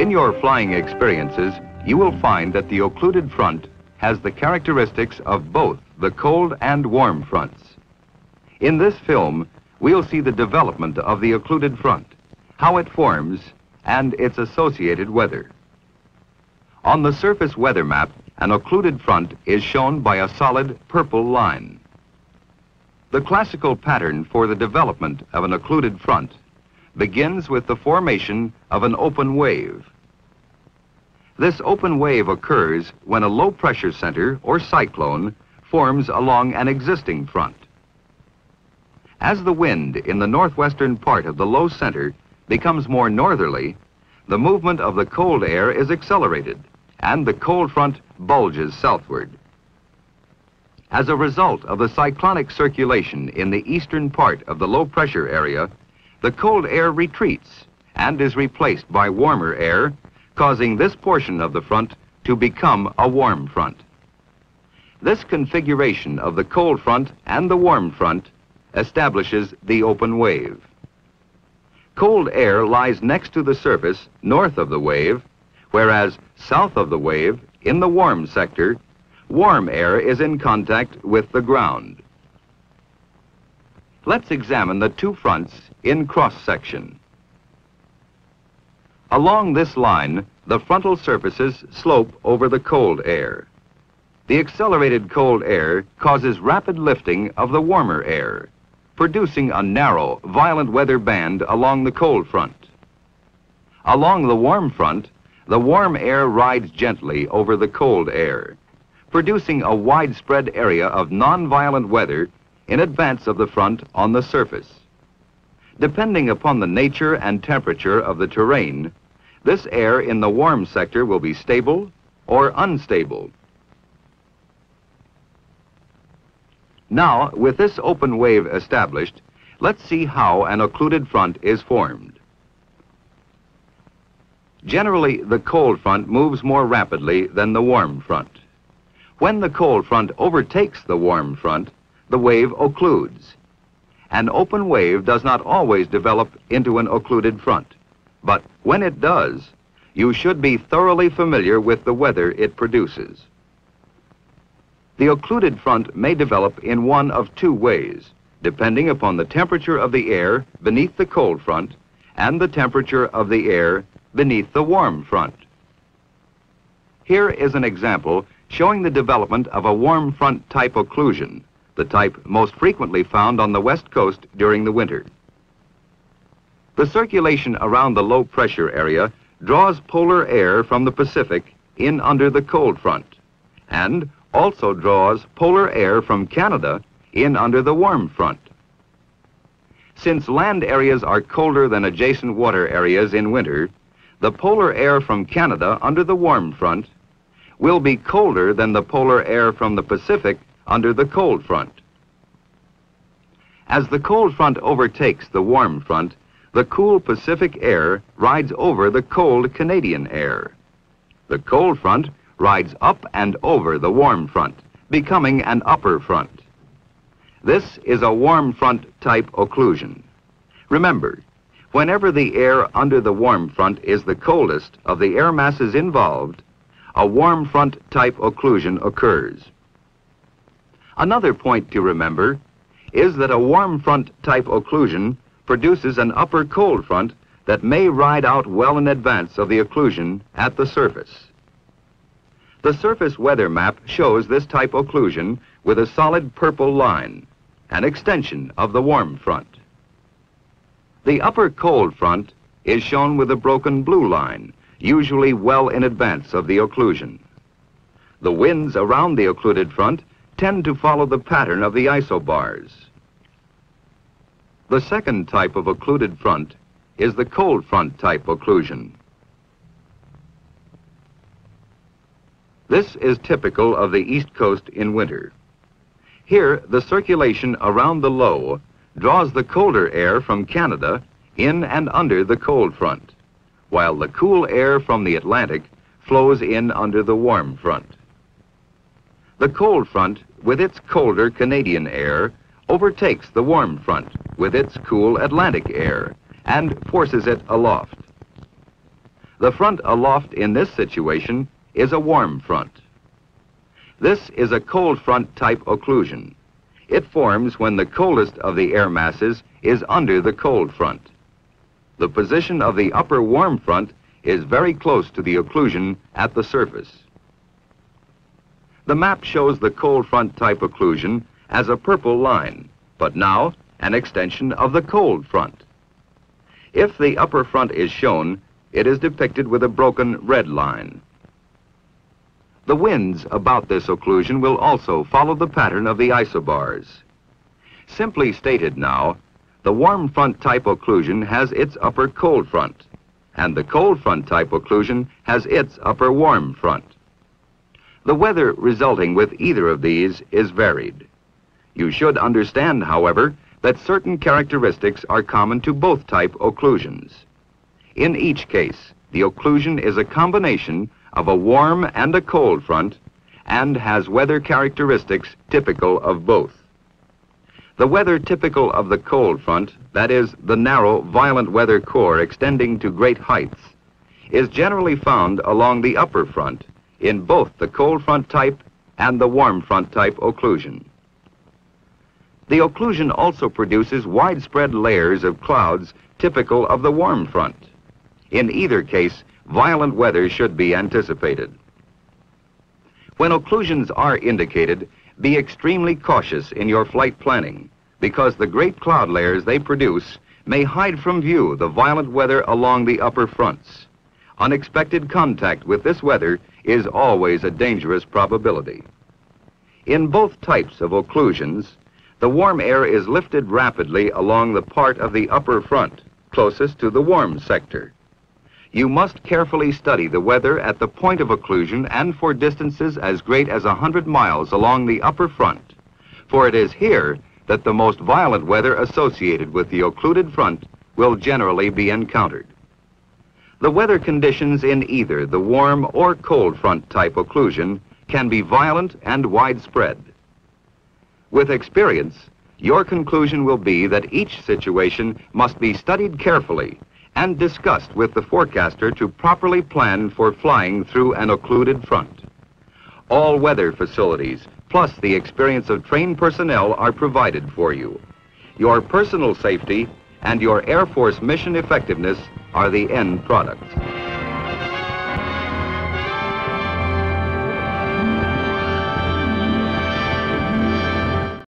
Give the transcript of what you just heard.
In your flying experiences, you will find that the occluded front has the characteristics of both the cold and warm fronts. In this film, we'll see the development of the occluded front, how it forms, and its associated weather. On the surface weather map, an occluded front is shown by a solid purple line. The classical pattern for the development of an occluded front begins with the formation of an open wave. This open wave occurs when a low pressure center or cyclone forms along an existing front. As the wind in the northwestern part of the low center becomes more northerly, the movement of the cold air is accelerated and the cold front bulges southward. As a result of the cyclonic circulation in the eastern part of the low pressure area, the cold air retreats and is replaced by warmer air, causing this portion of the front to become a warm front. This configuration of the cold front and the warm front establishes the open wave. Cold air lies next to the surface north of the wave, whereas south of the wave, in the warm sector, warm air is in contact with the ground. Let's examine the two fronts in cross-section. Along this line, the frontal surfaces slope over the cold air. The accelerated cold air causes rapid lifting of the warmer air, producing a narrow, violent weather band along the cold front. Along the warm front, the warm air rides gently over the cold air, producing a widespread area of non-violent weather in advance of the front on the surface. Depending upon the nature and temperature of the terrain, this air in the warm sector will be stable or unstable. Now, with this open wave established, let's see how an occluded front is formed. Generally, the cold front moves more rapidly than the warm front. When the cold front overtakes the warm front, the wave occludes. An open wave does not always develop into an occluded front, but when it does, you should be thoroughly familiar with the weather it produces. The occluded front may develop in one of two ways, depending upon the temperature of the air beneath the cold front and the temperature of the air beneath the warm front. Here is an example showing the development of a warm front type occlusion the type most frequently found on the west coast during the winter. The circulation around the low pressure area draws polar air from the Pacific in under the cold front and also draws polar air from Canada in under the warm front. Since land areas are colder than adjacent water areas in winter, the polar air from Canada under the warm front will be colder than the polar air from the Pacific under the cold front. As the cold front overtakes the warm front, the cool Pacific air rides over the cold Canadian air. The cold front rides up and over the warm front, becoming an upper front. This is a warm front type occlusion. Remember, whenever the air under the warm front is the coldest of the air masses involved, a warm front type occlusion occurs. Another point to remember is that a warm front type occlusion produces an upper cold front that may ride out well in advance of the occlusion at the surface. The surface weather map shows this type occlusion with a solid purple line, an extension of the warm front. The upper cold front is shown with a broken blue line, usually well in advance of the occlusion. The winds around the occluded front tend to follow the pattern of the isobars. The second type of occluded front is the cold front type occlusion. This is typical of the East Coast in winter. Here, the circulation around the low draws the colder air from Canada in and under the cold front, while the cool air from the Atlantic flows in under the warm front. The cold front, with its colder Canadian air, overtakes the warm front with its cool Atlantic air and forces it aloft. The front aloft in this situation is a warm front. This is a cold front type occlusion. It forms when the coldest of the air masses is under the cold front. The position of the upper warm front is very close to the occlusion at the surface. The map shows the cold front type occlusion as a purple line, but now an extension of the cold front. If the upper front is shown, it is depicted with a broken red line. The winds about this occlusion will also follow the pattern of the isobars. Simply stated now, the warm front type occlusion has its upper cold front, and the cold front type occlusion has its upper warm front. The weather resulting with either of these is varied. You should understand, however, that certain characteristics are common to both type occlusions. In each case, the occlusion is a combination of a warm and a cold front and has weather characteristics typical of both. The weather typical of the cold front, that is, the narrow, violent weather core extending to great heights, is generally found along the upper front in both the cold front type and the warm front type occlusion. The occlusion also produces widespread layers of clouds typical of the warm front. In either case, violent weather should be anticipated. When occlusions are indicated, be extremely cautious in your flight planning because the great cloud layers they produce may hide from view the violent weather along the upper fronts. Unexpected contact with this weather is always a dangerous probability. In both types of occlusions, the warm air is lifted rapidly along the part of the upper front, closest to the warm sector. You must carefully study the weather at the point of occlusion and for distances as great as 100 miles along the upper front, for it is here that the most violent weather associated with the occluded front will generally be encountered. The weather conditions in either the warm or cold front type occlusion can be violent and widespread. With experience, your conclusion will be that each situation must be studied carefully and discussed with the forecaster to properly plan for flying through an occluded front. All weather facilities, plus the experience of trained personnel are provided for you. Your personal safety and your Air Force mission effectiveness are the end products.